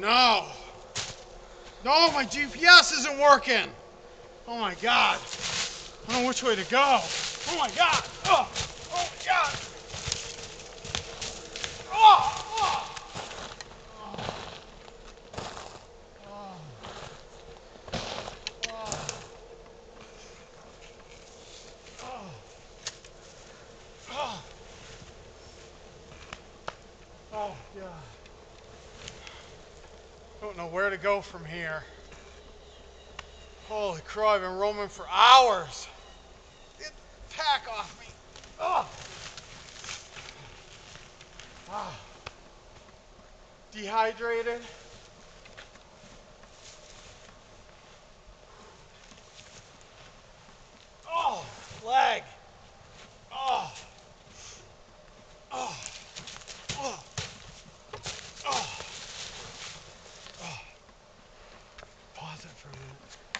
no. No, my GPS isn't working. Oh my God. I don't know which way to go. Oh my God. Oh, oh my God. Oh, oh. Oh, oh. oh, oh. God. Don't know where to go from here. Holy crow, I've been roaming for hours. Get the pack off me. Oh. Ah. Dehydrated. Oh, leg. Oh. Oh. Oh. Oh.